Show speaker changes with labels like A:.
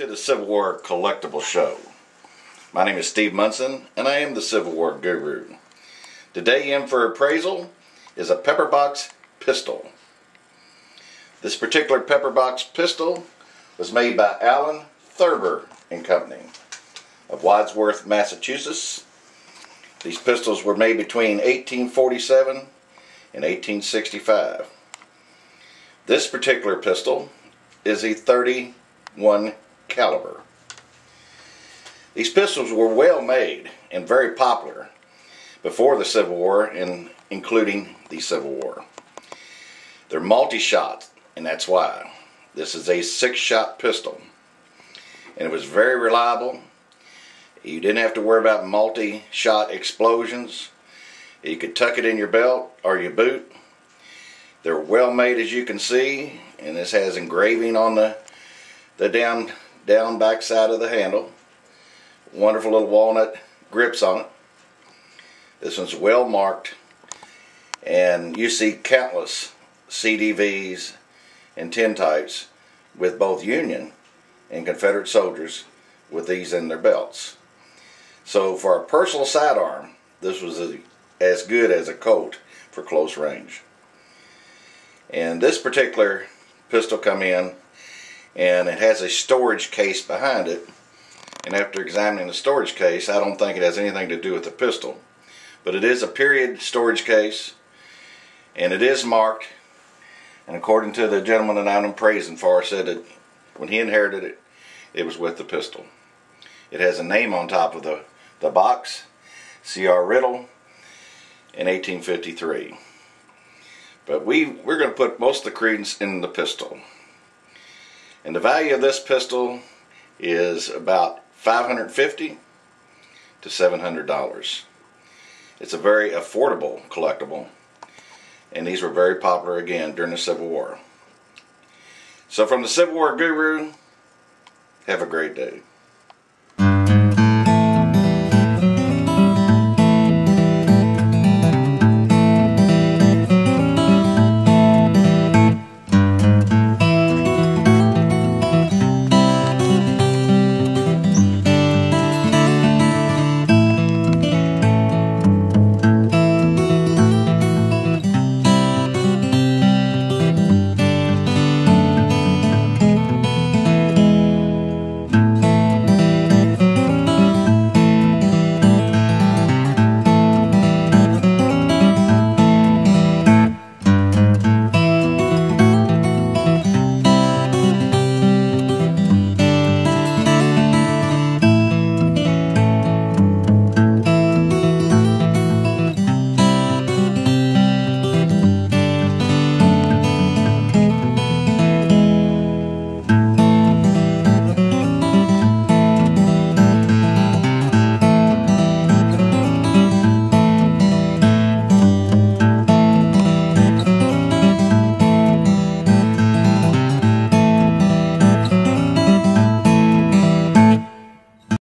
A: Civil War Collectible Show. My name is Steve Munson, and I am the Civil War Guru. Today in for appraisal is a Pepperbox pistol. This particular Pepperbox pistol was made by Allen Thurber and Company of Wadsworth, Massachusetts. These pistols were made between 1847 and 1865. This particular pistol is a 31 caliber. These pistols were well made and very popular before the Civil War and including the Civil War. They're multi-shot and that's why. This is a six-shot pistol and it was very reliable. You didn't have to worry about multi-shot explosions. You could tuck it in your belt or your boot. They're well made as you can see and this has engraving on the the down down back side of the handle. Wonderful little walnut grips on it. This one's well marked and you see countless CDVs and tintypes with both Union and Confederate soldiers with these in their belts. So for a personal sidearm, this was a, as good as a Colt for close range. And this particular pistol come in and it has a storage case behind it and after examining the storage case I don't think it has anything to do with the pistol but it is a period storage case and it is marked and according to the gentleman that I'm praising for said that when he inherited it it was with the pistol it has a name on top of the the box C.R. Riddle in 1853 but we, we're going to put most of the credence in the pistol. And the value of this pistol is about 550 to $700. It's a very affordable collectible. And these were very popular again during the Civil War. So from the Civil War Guru, have a great day.